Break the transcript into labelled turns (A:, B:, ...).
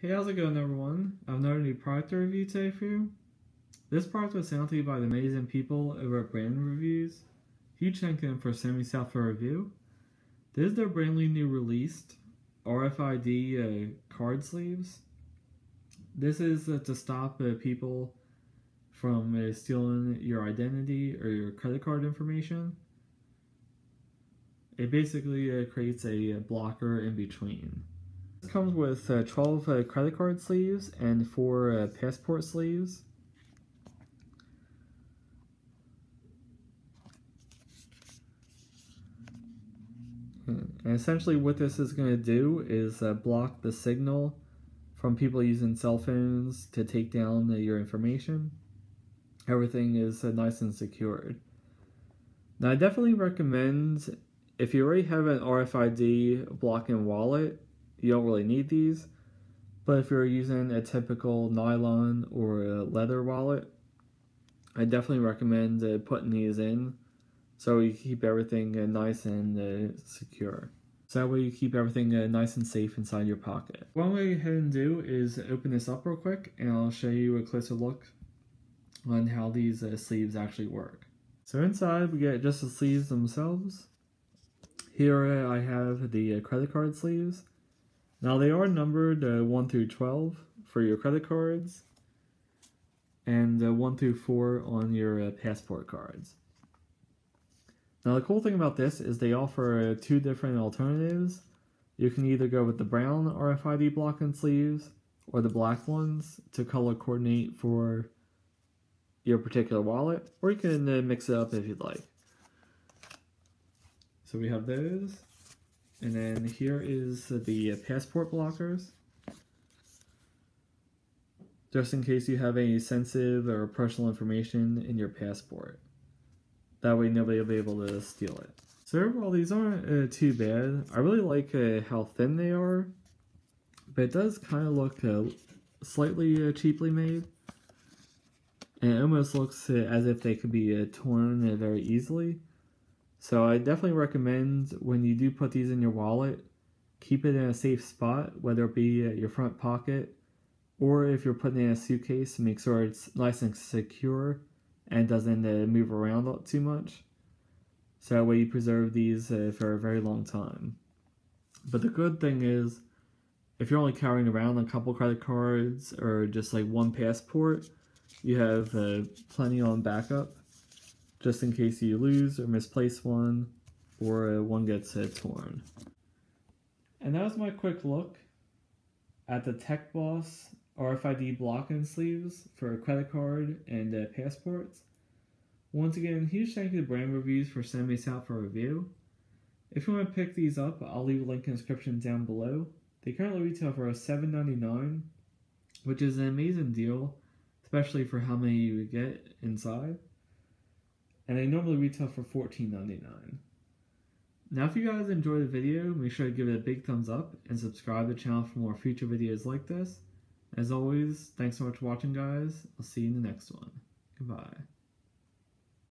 A: Hey, how's it going everyone? I have another new product review today for you. This product was sent to you by the amazing people over at Brand Reviews. Huge thank them for sending me out for review. This is their brand new released RFID uh, card sleeves. This is uh, to stop uh, people from uh, stealing your identity or your credit card information. It basically uh, creates a blocker in between. This comes with uh, 12 uh, credit card sleeves and 4 uh, passport sleeves. And essentially what this is going to do is uh, block the signal from people using cell phones to take down uh, your information. Everything is uh, nice and secured. Now I definitely recommend if you already have an RFID blocking wallet you don't really need these. But if you're using a typical nylon or a leather wallet, I definitely recommend uh, putting these in so you keep everything uh, nice and uh, secure. So that way you keep everything uh, nice and safe inside your pocket. What I'm going to go ahead and do is open this up real quick and I'll show you a closer look on how these uh, sleeves actually work. So inside we get just the sleeves themselves. Here uh, I have the credit card sleeves now they are numbered uh, 1 through 12 for your credit cards and uh, 1 through 4 on your uh, passport cards. Now the cool thing about this is they offer uh, two different alternatives. You can either go with the brown RFID blocking sleeves or the black ones to color coordinate for your particular wallet, or you can uh, mix it up if you'd like. So we have those. And then here is the passport blockers. Just in case you have any sensitive or personal information in your passport. That way nobody will be able to steal it. So overall these aren't uh, too bad. I really like uh, how thin they are. But it does kind of look uh, slightly uh, cheaply made. And it almost looks uh, as if they could be uh, torn very easily. So I definitely recommend when you do put these in your wallet, keep it in a safe spot, whether it be your front pocket or if you're putting in a suitcase, make sure it's nice and secure and doesn't uh, move around too much. So that way you preserve these uh, for a very long time. But the good thing is, if you're only carrying around a couple credit cards or just like one passport, you have uh, plenty on backup just in case you lose or misplace one or one gets uh, torn. And that was my quick look at the Tecboss RFID blocking sleeves for a credit card and uh, passports. Once again, huge thank you to Brand Reviews for sending these out for review. If you want to pick these up, I'll leave a link in the description down below. They currently retail for $7.99, which is an amazing deal, especially for how many you get inside and they normally retail for $14.99. Now if you guys enjoyed the video, make sure to give it a big thumbs up and subscribe to the channel for more future videos like this. As always, thanks so much for watching guys. I'll see you in the next one. Goodbye.